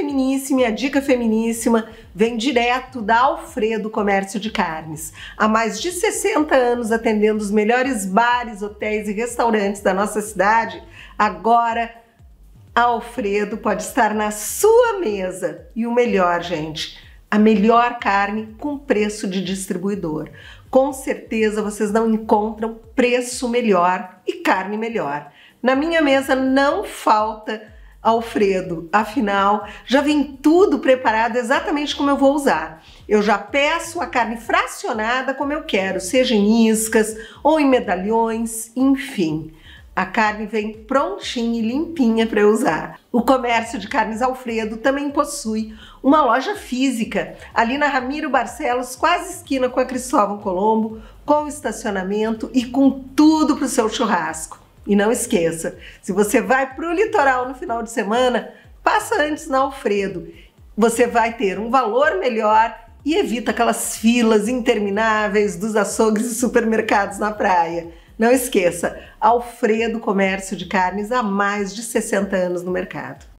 feminíssima e a dica feminíssima vem direto da Alfredo Comércio de Carnes. Há mais de 60 anos atendendo os melhores bares, hotéis e restaurantes da nossa cidade, agora Alfredo pode estar na sua mesa. E o melhor, gente, a melhor carne com preço de distribuidor. Com certeza vocês não encontram preço melhor e carne melhor. Na minha mesa não falta Alfredo, afinal já vem tudo preparado exatamente como eu vou usar. Eu já peço a carne fracionada como eu quero, seja em iscas ou em medalhões, enfim. A carne vem prontinha e limpinha para usar. O comércio de carnes Alfredo também possui uma loja física ali na Ramiro Barcelos, quase esquina com a Cristóvão Colombo, com estacionamento e com tudo para o seu churrasco. E não esqueça, se você vai para o litoral no final de semana, passa antes na Alfredo. Você vai ter um valor melhor e evita aquelas filas intermináveis dos açougues e supermercados na praia. Não esqueça, Alfredo Comércio de Carnes há mais de 60 anos no mercado.